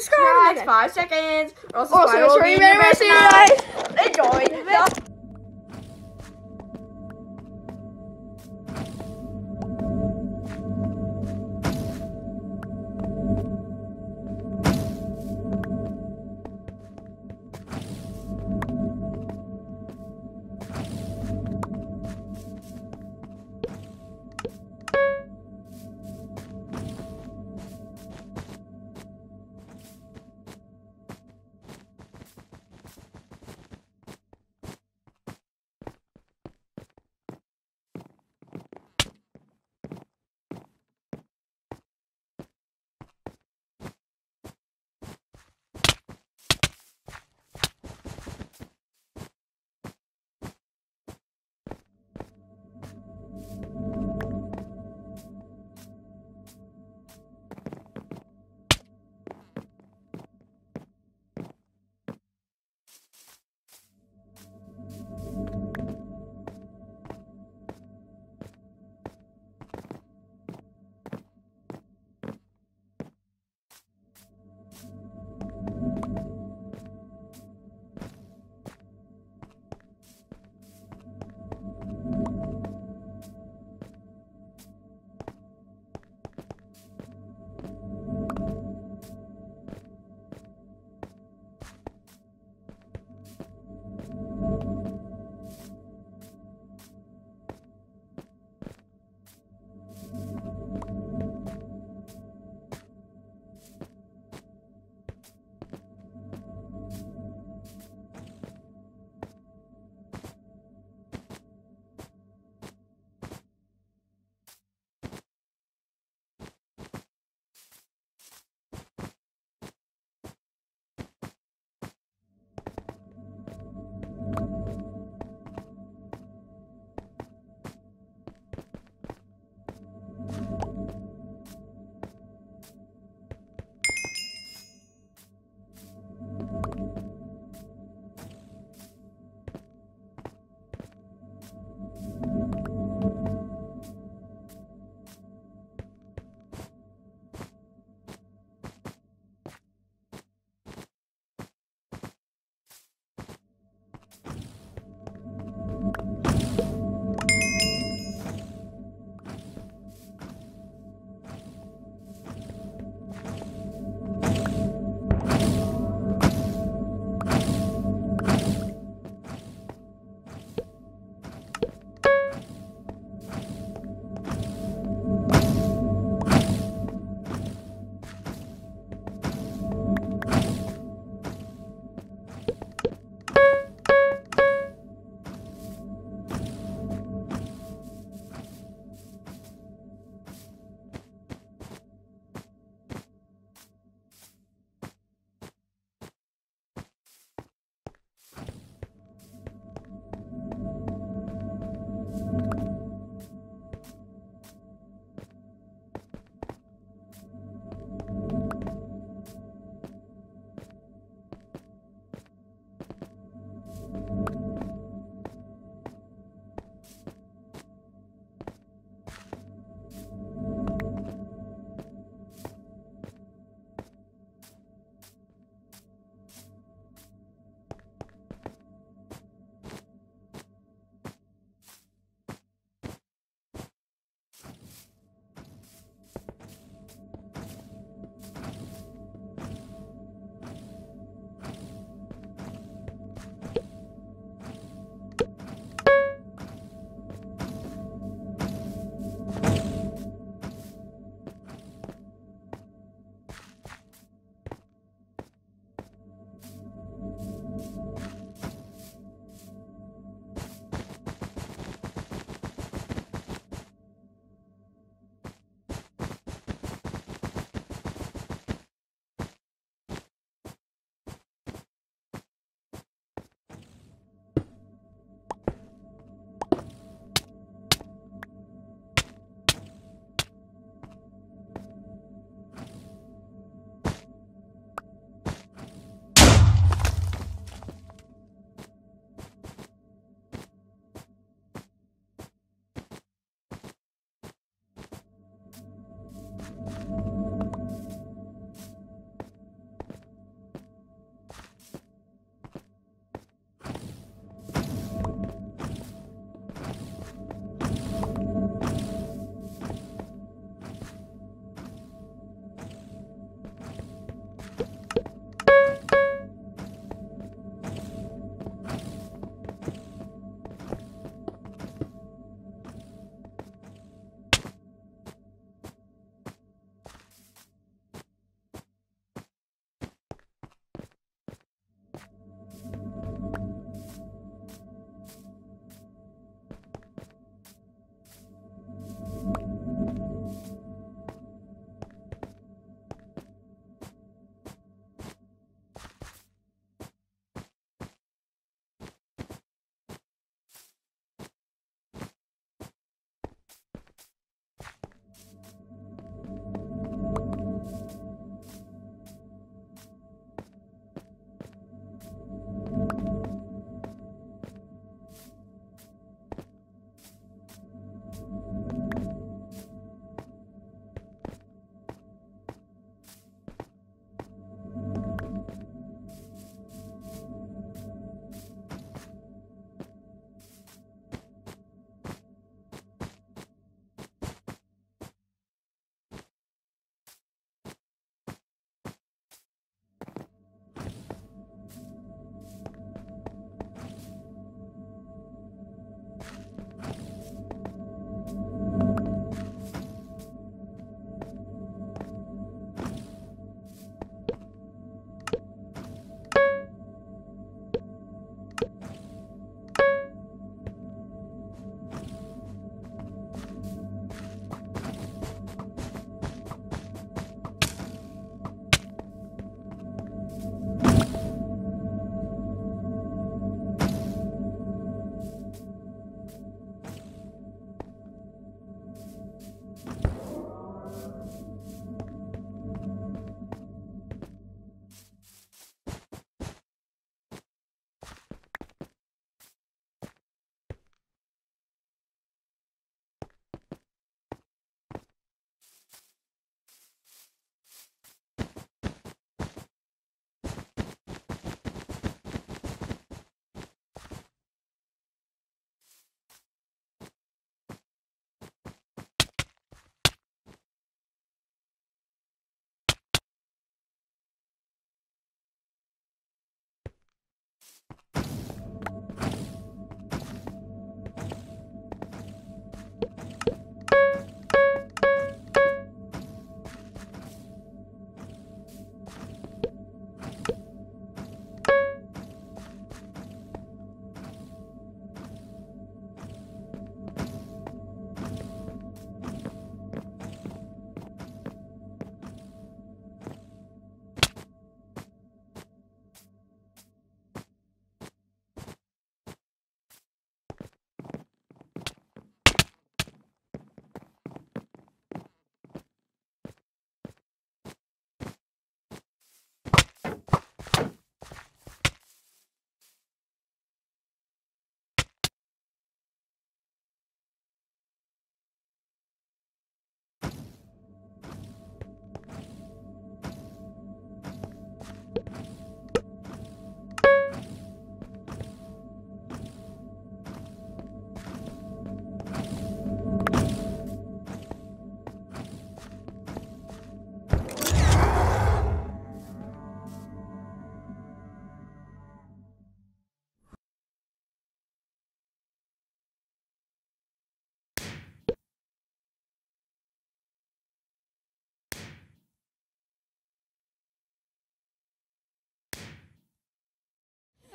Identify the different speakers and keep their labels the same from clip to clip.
Speaker 1: Subscribe in the next five seconds. Or else the
Speaker 2: Also,
Speaker 1: spiral will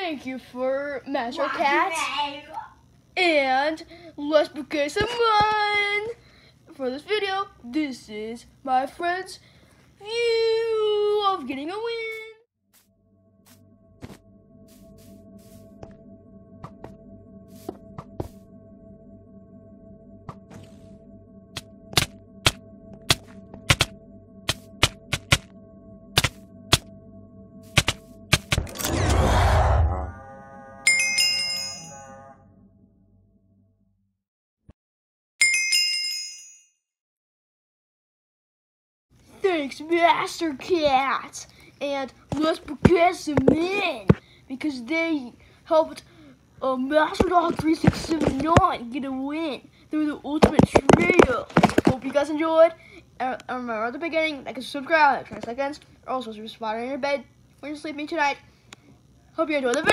Speaker 2: thank you for Master Cat. And let's begin some fun. For this video, this is my friend's view of getting a win. Master Cat. And let's begin some in because they helped uh, Master Dog 3679 get a win through the Ultimate Trio. Hope you guys enjoyed. Uh, remember at the beginning, like and subscribe, like 20 seconds. Also, subscribe in your bed when you're sleeping tonight. Hope you enjoyed the video.